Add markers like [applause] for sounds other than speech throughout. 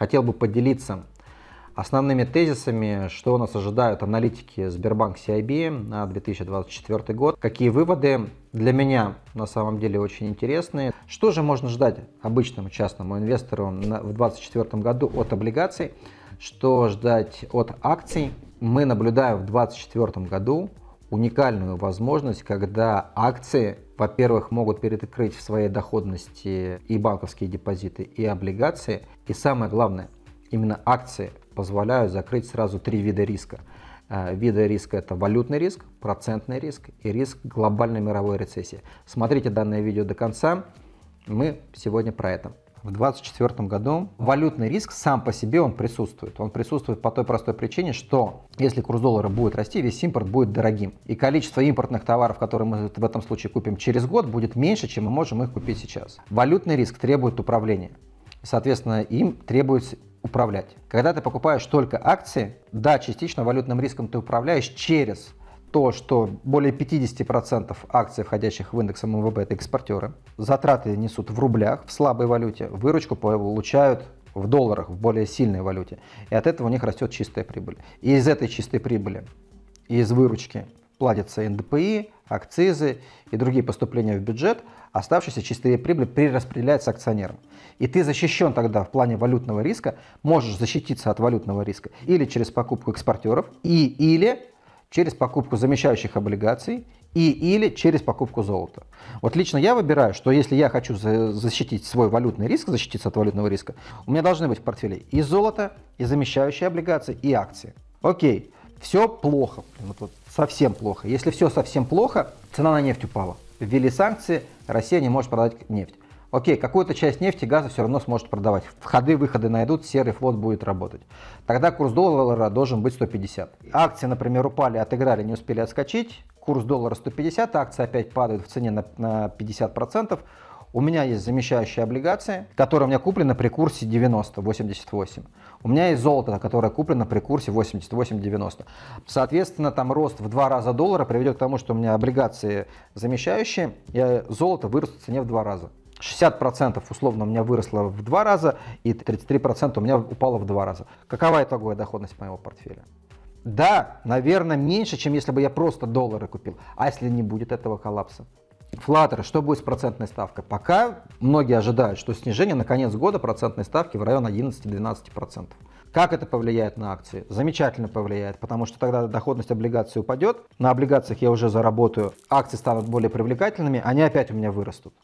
хотел бы поделиться основными тезисами, что у нас ожидают аналитики Сбербанк CIB на 2024 год, какие выводы для меня на самом деле очень интересные. Что же можно ждать обычному частному инвестору в 2024 году от облигаций, что ждать от акций. Мы наблюдаем в 2024 году уникальную возможность, когда акции, во-первых, могут перекрыть в своей доходности и банковские депозиты, и облигации. И самое главное, именно акции позволяют закрыть сразу три вида риска. Э, виды риска это валютный риск, процентный риск и риск глобальной мировой рецессии. Смотрите данное видео до конца, мы сегодня про это. В 2024 году валютный риск сам по себе он присутствует. Он присутствует по той простой причине, что если курс доллара будет расти, весь импорт будет дорогим. И количество импортных товаров, которые мы в этом случае купим через год, будет меньше, чем мы можем их купить сейчас. Валютный риск требует управления. Соответственно, им требуется управлять. Когда ты покупаешь только акции, да, частично валютным риском ты управляешь через то, что более 50% акций, входящих в индекс МВБ, это экспортеры. Затраты несут в рублях, в слабой валюте, выручку получают в долларах, в более сильной валюте. И от этого у них растет чистая прибыль. И из этой чистой прибыли, из выручки платятся НДПИ, акцизы и другие поступления в бюджет, оставшаяся чистая прибыль перераспределяется акционерам. И ты защищен тогда в плане валютного риска, можешь защититься от валютного риска или через покупку экспортеров, и или через покупку замещающих облигаций и или через покупку золота. Вот лично я выбираю, что если я хочу защитить свой валютный риск, защититься от валютного риска, у меня должны быть в портфеле и золото, и замещающие облигации, и акции. Окей, все плохо, вот, вот, совсем плохо. Если все совсем плохо, цена на нефть упала. Ввели санкции, Россия не может продать нефть. Окей, какую-то часть нефти, газа все равно сможет продавать. Входы, выходы найдут, серый флот будет работать. Тогда курс доллара должен быть 150. Акции, например, упали, отыграли, не успели отскочить. Курс доллара 150, акции опять падают в цене на, на 50%. У меня есть замещающие облигации, которые у меня куплены при курсе 90, 88. У меня есть золото, которое куплено при курсе 88-90. Соответственно, там рост в два раза доллара приведет к тому, что у меня облигации замещающие, и золото вырастет в цене в два раза. 60% условно у меня выросло в два раза, и 33% у меня упало в два раза. Какова итоговая доходность моего портфеля? Да, наверное, меньше, чем если бы я просто доллары купил. А если не будет этого коллапса? Flutter, что будет с процентной ставкой? Пока многие ожидают, что снижение на конец года процентной ставки в район 11-12%. Как это повлияет на акции? Замечательно повлияет, потому что тогда доходность облигаций упадет, на облигациях я уже заработаю, акции станут более привлекательными, они опять у меня вырастут.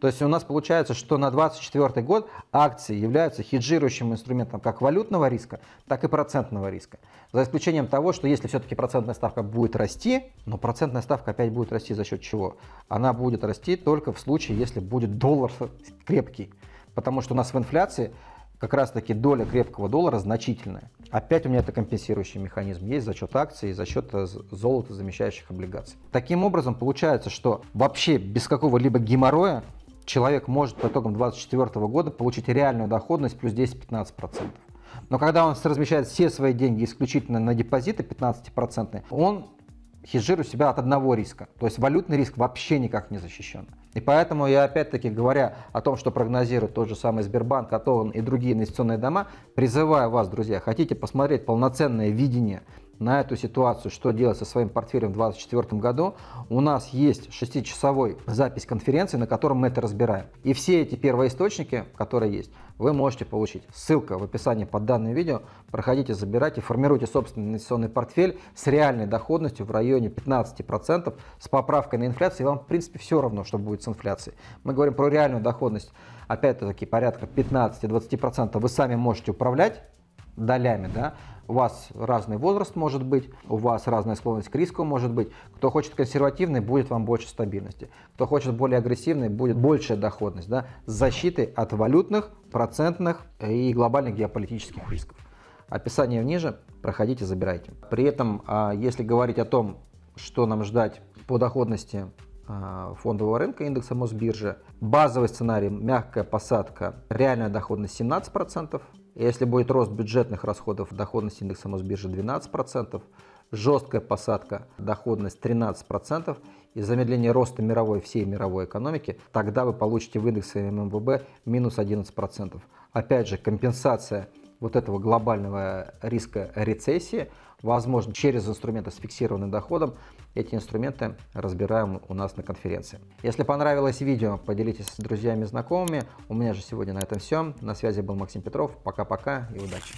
То есть у нас получается, что на 2024 год акции являются хеджирующим инструментом как валютного риска, так и процентного риска. За исключением того, что если все-таки процентная ставка будет расти, но процентная ставка опять будет расти за счет чего? Она будет расти только в случае, если будет доллар [laughs] крепкий. Потому что у нас в инфляции как раз таки доля крепкого доллара значительная. Опять у меня это компенсирующий механизм есть за счет акций и за счет э, золота замещающих облигаций. Таким образом, получается, что вообще без какого-либо геморроя человек может по итогам 2024 года получить реальную доходность плюс 10-15%. Но когда он размещает все свои деньги исключительно на депозиты 15%, он хеджирует себя от одного риска. То есть валютный риск вообще никак не защищен. И поэтому я опять-таки, говоря о том, что прогнозирует тот же самый Сбербанк, Атолан и другие инвестиционные дома, призываю вас, друзья, хотите посмотреть полноценное видение на эту ситуацию, что делать со своим портфелем в 2024 году, у нас есть 6-часовой запись конференции, на котором мы это разбираем. И все эти первоисточники, которые есть, вы можете получить. Ссылка в описании под данным видео. Проходите, забирайте, формируйте собственный инвестиционный портфель с реальной доходностью в районе 15% с поправкой на инфляцию. И вам, в принципе, все равно, что будет с инфляцией. Мы говорим про реальную доходность, опять-таки, порядка 15-20%. Вы сами можете управлять долями, да, у вас разный возраст может быть, у вас разная склонность к риску может быть. Кто хочет консервативный, будет вам больше стабильности. Кто хочет более агрессивный, будет большая доходность да, с защитой от валютных, процентных и глобальных геополитических рисков. Описание ниже, проходите, забирайте. При этом, а, если говорить о том, что нам ждать по доходности а, фондового рынка индекса Мосбиржи, базовый сценарий, мягкая посадка, реальная доходность 17%, если будет рост бюджетных расходов, доходность индекса Мосбиржи 12%, жесткая посадка, доходность 13% и замедление роста мировой, всей мировой экономики, тогда вы получите в индексе ММВБ минус 11%. Опять же, компенсация вот этого глобального риска рецессии, возможно, через инструменты с фиксированным доходом. Эти инструменты разбираем у нас на конференции. Если понравилось видео, поделитесь с друзьями и знакомыми. У меня же сегодня на этом все. На связи был Максим Петров. Пока-пока и удачи.